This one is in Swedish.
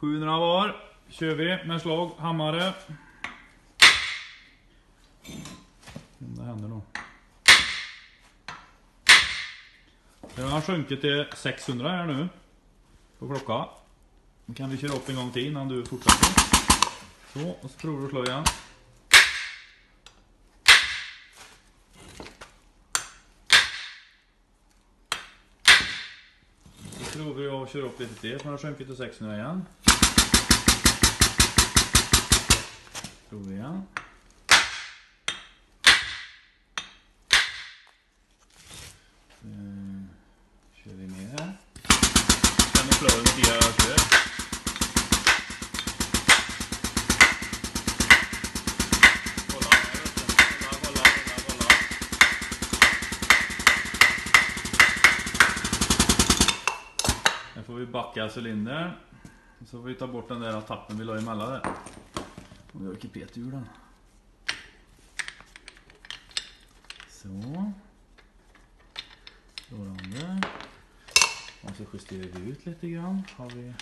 700 var. Kör vi med slag, hammare. Om det händer då. Den har sjunkit till 600 här nu. På klocka. Nu kan vi köra upp en gång till innan du fortsätter. Så, och så provar du att slå igen. Provar vi att köra upp lite till, för den har sjunkit till 600 igen. Provar igen. Eh, kör vi ner här. Kan du slå lite får vi backa cylindern. Så får vi ta bort den där tappen vi la emellan där. Och vi orkar peta ur den. Så. Slår av det. Och så justerar vi ut lite grann. Har vi